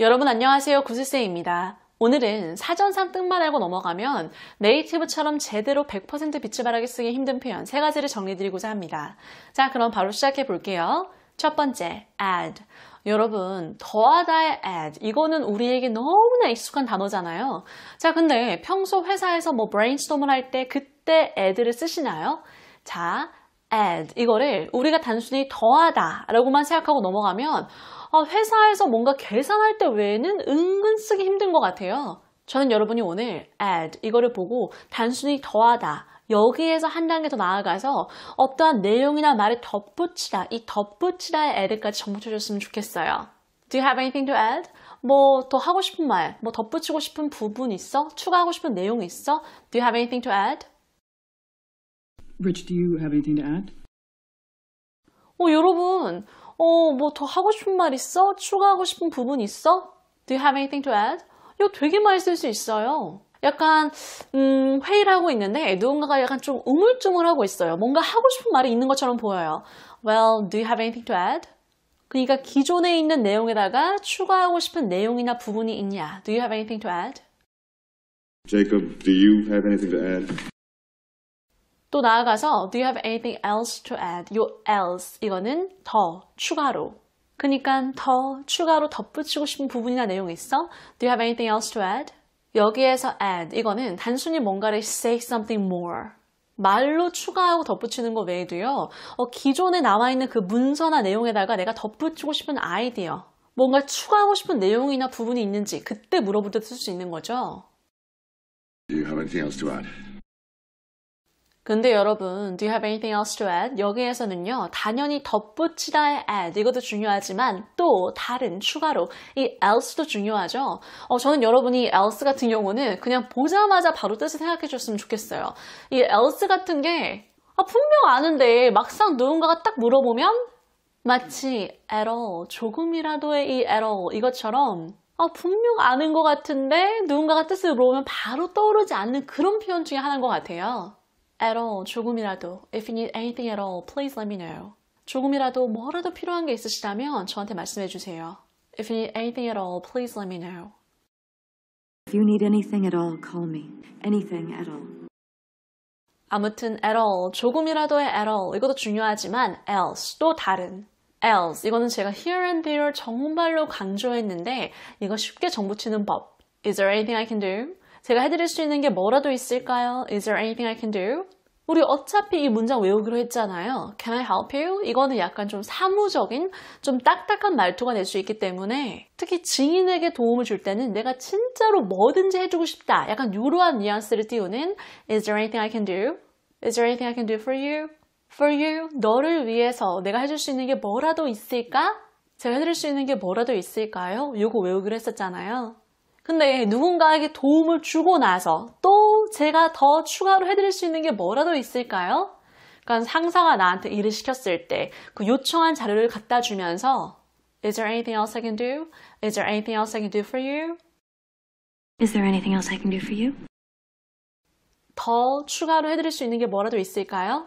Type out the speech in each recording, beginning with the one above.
여러분 안녕하세요. 구슬쌤입니다. 오늘은 사전상 뜻만 알고 넘어가면 네이티브처럼 제대로 100% 빛을 발하게 쓰기 힘든 표현 세 가지를 정리드리고자 합니다. 자, 그럼 바로 시작해 볼게요. 첫 번째, add. 여러분, 더하다의 add. 이거는 우리에게 너무나 익숙한 단어잖아요. 자, 근데 평소 회사에서 뭐 brainstorm을 할 때 그때 add를 쓰시나요? 자, add. 이거를 우리가 단순히 더하다 라고만 생각하고 넘어가면 아, 회사에서 뭔가 계산할 때 외에는 은근 쓰기 힘든 것 같아요. 저는 여러분이 오늘 add 이거를 보고 단순히 더하다 여기에서 한 단계 더 나아가서 어떠한 내용이나 말을 덧붙이다 이 덧붙이다의 add까지 접붙여줬으면 좋겠어요. Do you have anything to add? 뭐 더 하고 싶은 말, 뭐 덧붙이고 싶은 부분 있어? 추가하고 싶은 내용 있어? Do you have anything to add? Rich, do you have anything to add? 어, 여러분, 어, 뭐 더 하고 싶은 말 있어? 추가하고 싶은 부분 있어? Do you have anything to add? 이거 되게 많이 쓸 수 있어요. 약간 음, 회의를 하고 있는데 누군가가 약간 좀 우물쭈물하고 있어요. 뭔가 하고 싶은 말이 있는 것처럼 보여요. Well, do you have anything to add? 그러니까 기존에 있는 내용에다가 추가하고 싶은 내용이나 부분이 있냐? Do you have anything to add? Jacob, do you have anything to add? 또 나아가서 do you have anything else to add? 요 else 이거는 더 추가로. 그러니까 더 추가로 덧붙이고 싶은 부분이나 내용 있어? Do you have anything else to add? 여기에서 add 이거는 단순히 뭔가를 say something more. 말로 추가하고 덧붙이는 것 외에도요, 어, 기존에 남아있는 그 문서나 내용에다가 내가 덧붙이고 싶은 아이디어, 뭔가 추가하고 싶은 내용이나 부분이 있는지 그때 물어볼 때 쓸 수 있는 거죠. Do you have anything else to add? 근데 여러분, do you have anything else to add? 여기에서는요, 당연히 덧붙이다의 add, 이것도 중요하지만 또 다른 추가로 이 else도 중요하죠. 어, 저는 여러분이 else 같은 경우는 그냥 보자마자 바로 뜻을 생각해 줬으면 좋겠어요. 이 else 같은 게 아, 분명 아는데 막상 누군가가 딱 물어보면 마치 at all, 조금이라도의 이 at all 이것처럼 아, 분명 아는 것 같은데 누군가가 뜻을 물어보면 바로 떠오르지 않는 그런 표현 중에 하나인 것 같아요. At all, 조금이라도. If you need anything at all, please let me know. 조금이라도 뭐라도 필요한 게 있으시다면 저한테 말씀해 주세요. If you need anything at all, please let me know. If you need anything at all, call me. Anything at all. 아무튼 at all, 조금이라도의 at all 이것도 중요하지만 else 또 다른 else 이거는 제가 here and there 정말로 강조했는데 이거 쉽게 정붙이는 법. Is there anything I can do? 제가 해드릴 수 있는 게 뭐라도 있을까요? Is there anything I can do? 우리 어차피 이 문장 외우기로 했잖아요. Can I help you? 이거는 약간 좀 사무적인, 좀 딱딱한 말투가 될 수 있기 때문에 특히 지인에게 도움을 줄 때는 내가 진짜로 뭐든지 해주고 싶다. 약간 이러한 뉘앙스를 띄우는 Is there anything I can do? Is there anything I can do for you? For you? 너를 위해서 내가 해줄 수 있는 게 뭐라도 있을까? 제가 해드릴 수 있는 게 뭐라도 있을까요? 요거 외우기로 했었잖아요. 근데 누군가에게 도움을 주고 나서 또 제가 더 추가로 해드릴 수 있는 게 뭐라도 있을까요? 그러니까 상사가 나한테 일을 시켰을 때 그 요청한 자료를 갖다 주면서 Is there anything else I can do? Is there anything else I can do for you? Is there anything else I can do for you? 더 추가로 해드릴 수 있는 게 뭐라도 있을까요?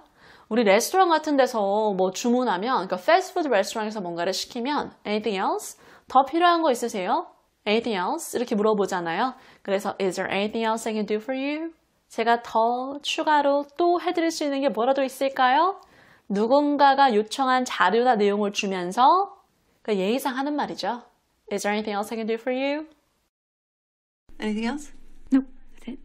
우리 레스토랑 같은 데서 뭐 주문하면, 그러니까 패스트푸드 레스토랑에서 뭔가를 시키면 anything else? 더 필요한 거 있으세요? Anything else? 이렇게 물어보잖아요. 그래서 is there anything else I can do for you? 제가 더 추가로 또 해드릴 수 있는 게 뭐라도 있을까요? 누군가가 요청한 자료나 내용을 주면서 그 예의상 하는 말이죠. Is there anything else I can do for you? Anything else? Nope, that's it.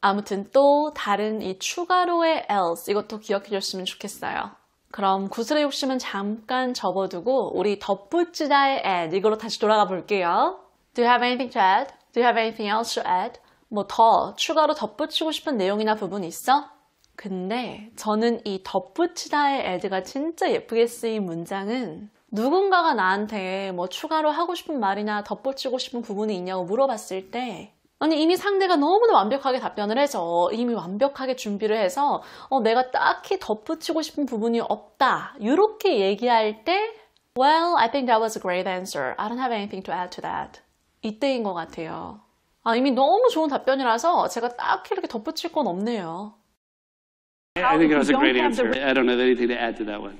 아무튼 또 다른 이 추가로의 else 이것도 기억해 줬으면 좋겠어요. 그럼 구슬의 욕심은 잠깐 접어두고 우리 덧붙이다의 add 이걸로 다시 돌아가 볼게요. Do you have anything to add? Do you have anything else to add? 뭐 더 추가로 덧붙이고 싶은 내용이나 부분 있어? 근데 저는 이 덧붙이다의 add가 진짜 예쁘게 쓰인 문장은 누군가가 나한테 뭐 추가로 하고 싶은 말이나 덧붙이고 싶은 부분이 있냐고 물어봤을 때 아니 이미 상대가 너무나 완벽하게 답변을 해서 이미 완벽하게 준비를 해서 어, 내가 딱히 덧붙이고 싶은 부분이 없다 이렇게 얘기할 때 Well, I think that was a great answer. I don't have anything to add to that. 이때인 것 같아요. 아, 이미 너무 좋은 답변이라서 제가 딱히 이렇게 덧붙일 건 없네요. I think that was a great answer. I don't have anything to add to that one.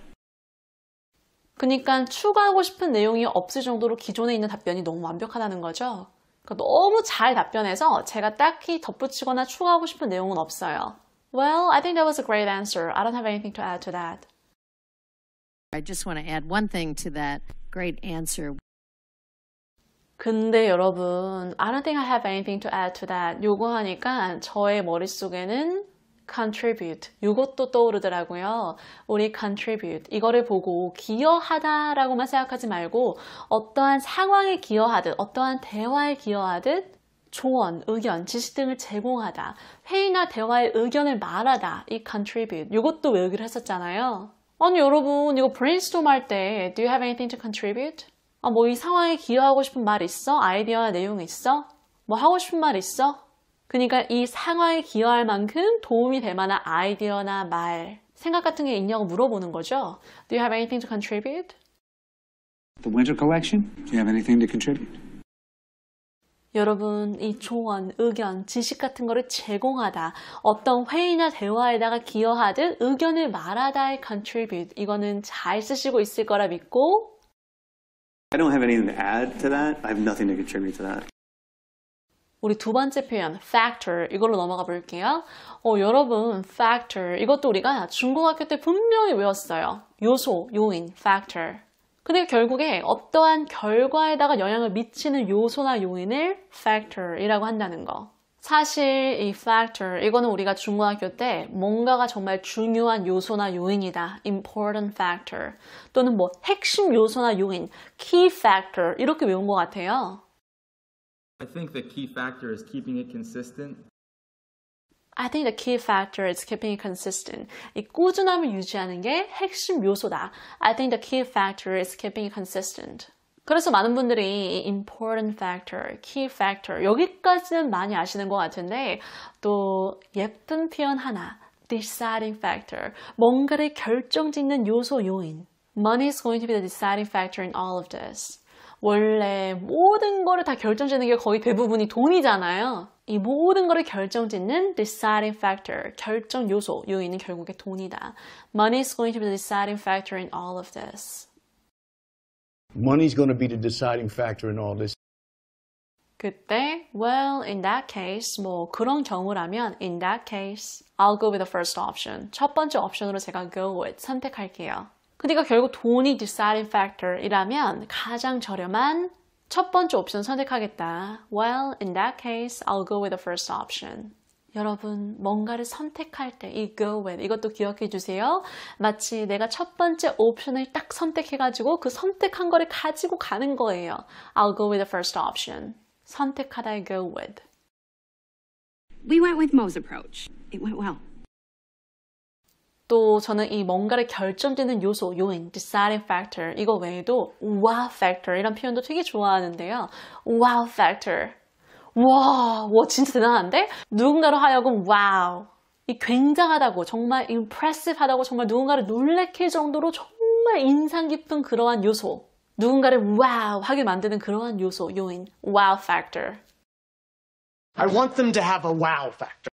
그러니까 추가하고 싶은 내용이 없을 정도로 기존에 있는 답변이 너무 완벽하다는 거죠. 그러니까 너무 잘 답변해서 제가 딱히 덧붙이거나 추가하고 싶은 내용은 없어요. Well, I think that was a great answer. I don't have anything to add to that. I just want to add one thing to that great answer. 근데 여러분, I don't think I have anything to add to that. 요거 하니까 저의 머릿속에는 contribute. 요것도 떠오르더라고요. 우리 contribute. 이거를 보고 기여하다라고만 생각하지 말고 어떠한 상황에 기여하듯, 어떠한 대화에 기여하듯 조언, 의견, 지식 등을 제공하다. 회의나 대화의 의견을 말하다. 이 contribute. 요것도 외우기로 했었잖아요. 아니 여러분 이거 brainstorm 할 때 Do you have anything to contribute? 아, 뭐 이 상황에 기여하고 싶은 말 있어? 아이디어나 내용 있어? 뭐 하고 싶은 말 있어? 그러니까 이 상황에 기여할 만큼 도움이 될 만한 아이디어나 말, 생각 같은 게 있냐고 물어보는 거죠. Do you have anything to contribute? The winter collection? Do you have anything to contribute? 여러분, 이 조언, 의견, 지식 같은 거를 제공하다, 어떤 회의나 대화에다가 기여하듯 의견을 말하다의 contribute, 이거는 잘 쓰시고 있을 거라 믿고 I don't have anything to add to that. I have nothing to contribute to that. 우리 두 번째 표현, factor, 이걸로 넘어가 볼게요. 어, 여러분, factor, 이것도 우리가 중고등학교 때 분명히 외웠어요. 요소, 요인, factor. 근데 결국에 어떠한 결과에다가 영향을 미치는 요소나 요인을 factor이라고 한다는 거. 사실 이 factor, 이거는 우리가 중고등학교 때 뭔가가 정말 중요한 요소나 요인이다. important factor. 또는 뭐 핵심 요소나 요인, key factor. 이렇게 외운 것 같아요. I think the key factor is keeping it consistent. I think the key factor is keeping it consistent. 이 꾸준함을 유지하는 게 핵심 요소다. I think the key factor is keeping it consistent. 그래서 많은 분들이 이 important factor, key factor 여기까지는 많이 아시는 것 같은데 또 예쁜 표현 하나, deciding factor 뭔가를 결정짓는 요소 요인. Money is going to be the deciding factor in all of this. 원래 모든 거를 다 결정짓는 게 거의 대부분이 돈이잖아요. 이 모든 거를 결정짓는 deciding factor, 결정 요소, 요인은 결국에 돈이다. Money is going to be the deciding factor in all of this. Money's going to be the deciding factor in all this. 그때, well, in that case, 뭐 그런 경우라면, in that case, I'll go with the first option. 첫 번째 옵션으로 제가 go with 선택할게요. 그러니까 결국 돈이 deciding factor이라면 가장 저렴한 첫 번째 옵션 선택하겠다. Well, in that case, I'll go with the first option. 여러분, 뭔가를 선택할 때 이 go with 이것도 기억해 주세요. 마치 내가 첫 번째 옵션을 딱 선택해가지고 그 선택한 거를 가지고 가는 거예요. I'll go with the first option. 선택하다의 go with. We went with Mo's approach. It went well. 또 저는 이 뭔가를 결정짓는 요소, 요인, deciding factor 이거 외에도 wow factor 이런 표현도 되게 좋아하는데요. wow factor. 와, 와 진짜 대단한데? 누군가로 하여금 wow. 이 굉장하다고 정말 impressive하다고 정말 누군가를 놀래킬 정도로 정말 인상 깊은 그러한 요소. 누군가를 wow 하게 만드는 그러한 요소, 요인. wow factor. I want them to have a wow factor.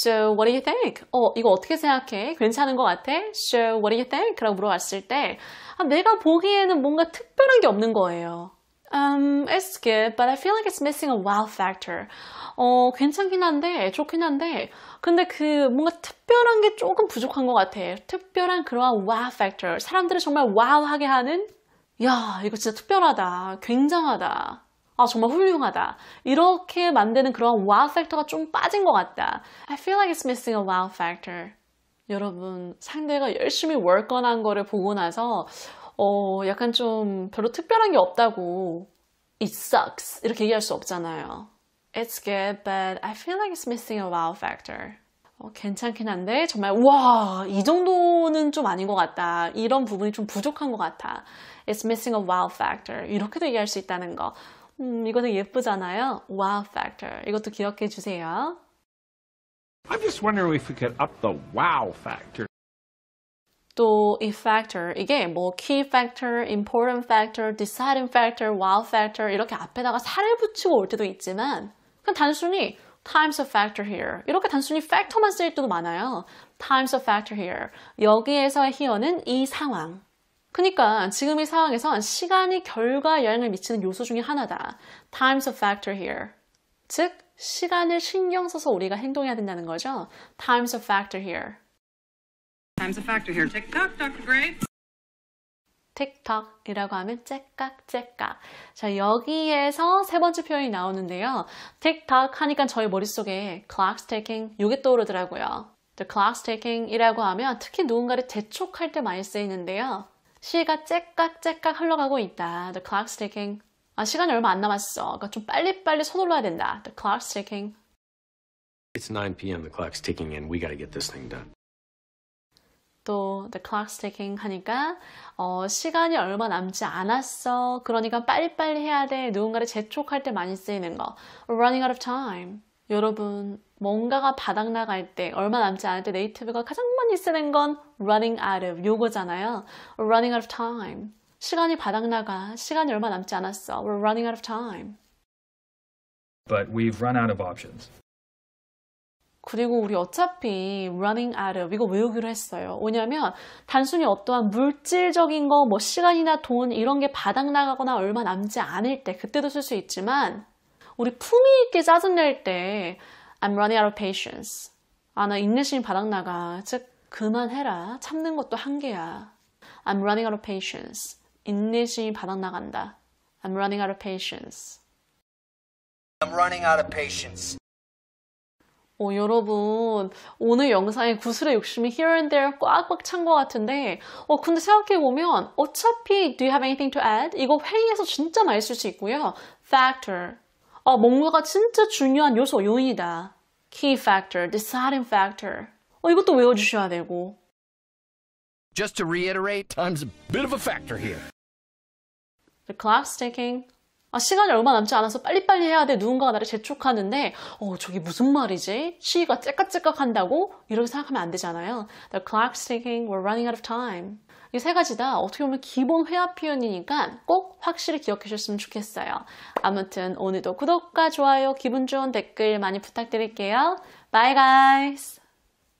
So what do you think? 어, 이거 어떻게 생각해? 괜찮은 것 같아? So what do you think? 라고 물어봤을 때 아, 내가 보기에는 뭔가 특별한 게 없는 거예요. Um, it's good, but I feel like it's missing a wow factor. 어, 괜찮긴 한데, 좋긴 한데, 근데 그 뭔가 특별한 게 조금 부족한 것 같아. 특별한 그러한 wow factor. 사람들을 정말 wow 하게 하는, 야, 이거 진짜 특별하다. 굉장하다. 아, 정말 훌륭하다. 이렇게 만드는 그런 wow factor가 좀 빠진 것 같다. I feel like it's missing a wow factor. 여러분, 상대가 열심히 work on 한 거를 보고 나서, 어, 약간 좀 별로 특별한 게 없다고 it sucks 이렇게 얘기할 수 없잖아요. It's good, but I feel like it's missing a wow factor. 어, 괜찮긴 한데 정말 와, 이 정도는 좀 아닌 것 같다. 이런 부분이 좀 부족한 것 같아. It's missing a wow factor. 이렇게도 얘기할 수 있다는 거. 음, 이거 되게 예쁘잖아요. Wow factor. 이것도 기억해 주세요. I'm just wondering if we could up the wow factor. 또 이 factor 이게 뭐 key factor, important factor, deciding factor, wow factor 이렇게 앞에다가 살을 붙이고 올 때도 있지만 그냥 단순히 times a factor here 이렇게 단순히 factor만 쓰일 때도 많아요. times a factor here 여기에서의 here는 이 상황 그러니까 지금 이 상황에선 시간이 결과 영향을 미치는 요소 중에 하나다. Time's a factor here. 즉, 시간을 신경 써서 우리가 행동해야 된다는 거죠. Time's a factor here. Time's a factor here. Tick tock, Dr. Gray. 틱톡이라고 하면 째깍째깍. 자, 여기에서 세 번째 표현이 나오는데요. 틱톡 하니까 저희 머릿속에 clock's ticking 요게 떠오르더라고요. The clock's ticking 이라고 하면 특히 누군가를 재촉할 때 많이 쓰이는데요. 시가 째깍째깍 흘러가고 있다. The clock's ticking. 아, 시간이 얼마 안 남았어. 그러니까 좀 빨리빨리 서둘러야 된다. The clock's ticking. It's 9 p.m. The clock's ticking and we got to get this thing done. 또 the clock's ticking 하니까 어, 시간이 얼마 남지 않았어. 그러니까 빨리빨리 해야 돼. 누군가를 재촉할 때 많이 쓰이는 거. running out of time. 여러분 뭔가가 바닥 나갈 때 얼마 남지 않을 때 네이티브가 가장 많이 쓰는 건 running out of 요거잖아요. running out of time. 시간이 바닥 나가. 시간이 얼마 남지 않았어. We're running out of time. But we've run out of options. 그리고 우리 어차피 running out of 이거 외우기로 했어요. 왜냐면 단순히 어떠한 물질적인 거, 뭐 시간이나 돈 이런 게 바닥 나가거나 얼마 남지 않을 때 그때도 쓸 수 있지만 우리 품위 있게 짜증낼 때 I'm running out of patience. 아, 나 인내심이 바닥 나가. 즉 그만해라. 참는 것도 한계야. I'm running out of patience. 인내심이 바닥 나간다. I'm running out of patience. I'm running out of patience. 어, 여러분, 오늘 영상에 구슬의 욕심이 here and there 꽉꽉 찬 것 같은데, 어, 근데 생각해보면, 어차피 do you have anything to add? 이거 회의에서 진짜 많이 쓸 수 있고요. factor. 어, 뭔가가 진짜 중요한 요소, 요인이다. key factor, deciding factor. 어, 이것도 외워주셔야 되고. Just to reiterate, time's a bit of a factor here. The clock's ticking. 아, 시간이 얼마 남지 않아서 빨리빨리 해야 돼. 누군가가 나를 재촉하는데, 어, 저게 무슨 말이지? 시가 째깍째깍 한다고? 이렇게 생각하면 안 되잖아요. The clock's ticking. We're running out of time. 이 세 가지 다 어떻게 보면 기본 회화 표현이니까 꼭 확실히 기억해 주셨으면 좋겠어요. 아무튼 오늘도 구독과 좋아요, 기분 좋은 댓글 많이 부탁드릴게요. Bye guys!